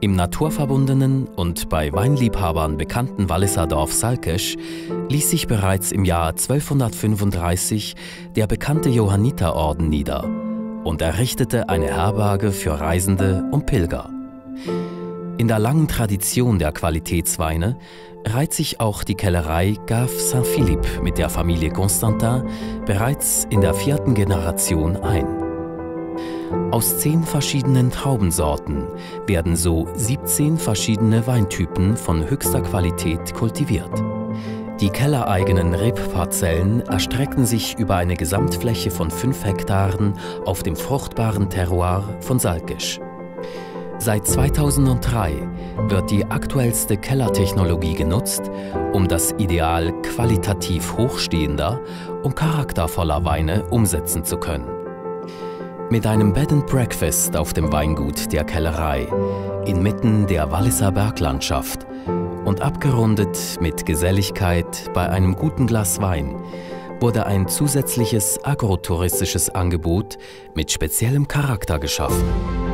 Im naturverbundenen und bei Weinliebhabern bekannten Walliser Dorf Salkesch ließ sich bereits im Jahr 1235 der bekannte Johanniterorden nieder und errichtete eine Herberge für Reisende und Pilger. In der langen Tradition der Qualitätsweine reiht sich auch die Kellerei Gave Saint-Philippe mit der Familie Constantin bereits in der vierten Generation ein. Aus zehn verschiedenen Traubensorten werden so 17 verschiedene Weintypen von höchster Qualität kultiviert. Die kellereigenen Rebparzellen erstrecken sich über eine Gesamtfläche von 5 Hektaren auf dem fruchtbaren Terroir von Salkisch. Seit 2003 wird die aktuellste Kellertechnologie genutzt, um das Ideal qualitativ hochstehender und charaktervoller Weine umsetzen zu können. Mit einem Bed and Breakfast auf dem Weingut der Kellerei, inmitten der Walliser Berglandschaft und abgerundet mit Geselligkeit bei einem guten Glas Wein, wurde ein zusätzliches agrotouristisches Angebot mit speziellem Charakter geschaffen.